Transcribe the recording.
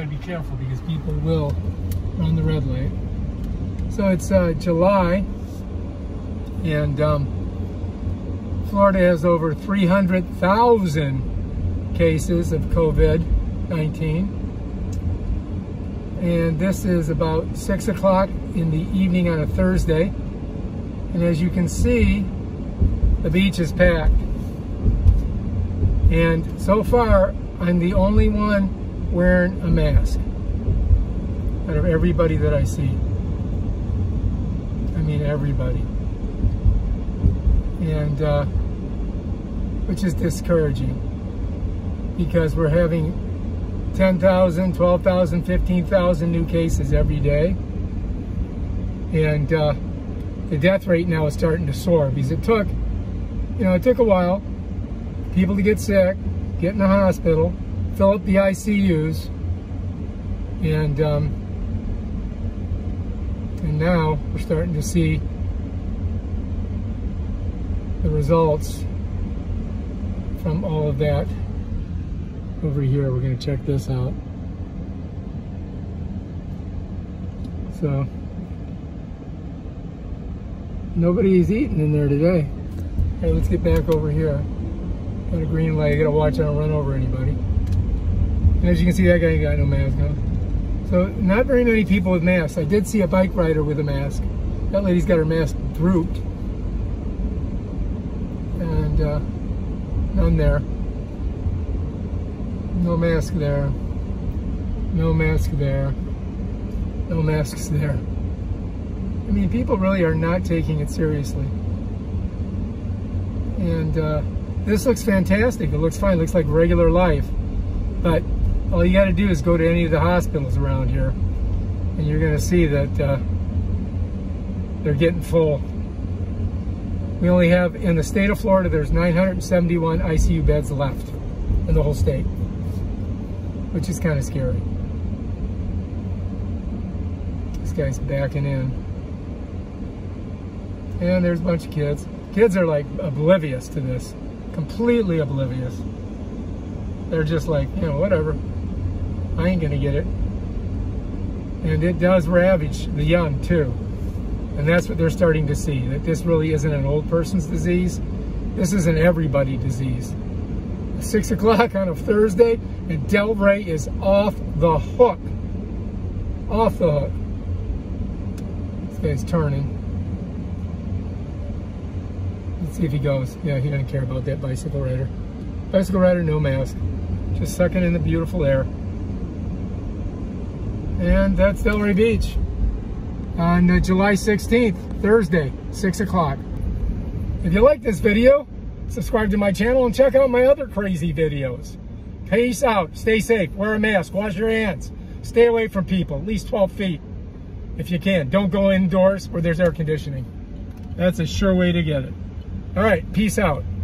got to be careful because people will run the red light. So it's uh, July, and um, Florida has over 300,000 cases of COVID-19. And this is about 6 o'clock in the evening on a Thursday. And as you can see, the beach is packed. And so far, I'm the only one wearing a mask out of everybody that I see. I mean, everybody. And, uh, which is discouraging because we're having 10,000, 12,000, 15,000 new cases every day. And uh, the death rate now is starting to soar because it took, you know, it took a while people to get sick, get in the hospital, fill up the ICUs, and um, and now we're starting to see the results from all of that. Over here, we're going to check this out. So, nobody's eating in there today. Hey, let's get back over here. Got a green light. I gotta watch I don't run over anybody. And as you can see, that guy got no mask on. So not very many people with masks. I did see a bike rider with a mask. That lady's got her mask drooped. And uh, none there. No mask there. No mask there. No masks there. I mean, people really are not taking it seriously. And uh, this looks fantastic. It looks fine. It looks like regular life. But all you got to do is go to any of the hospitals around here, and you're going to see that uh, they're getting full. We only have, in the state of Florida, there's 971 ICU beds left in the whole state, which is kind of scary. This guy's backing in. And there's a bunch of kids. Kids are like oblivious to this completely oblivious. They're just like, you know, whatever. I ain't gonna get it. And it does ravage the young too. And that's what they're starting to see, that this really isn't an old person's disease. This is an everybody disease. Six o'clock on a Thursday, and Delray is off the hook. Off the hook. This guy's turning. Let's see if he goes. Yeah, he doesn't care about that bicycle rider. Bicycle rider, no mask. Just sucking in the beautiful air. And that's Delray Beach on uh, July 16th, Thursday, 6 o'clock. If you like this video, subscribe to my channel and check out my other crazy videos. Peace out. Stay safe. Wear a mask. Wash your hands. Stay away from people, at least 12 feet if you can. Don't go indoors where there's air conditioning. That's a sure way to get it. All right, peace out.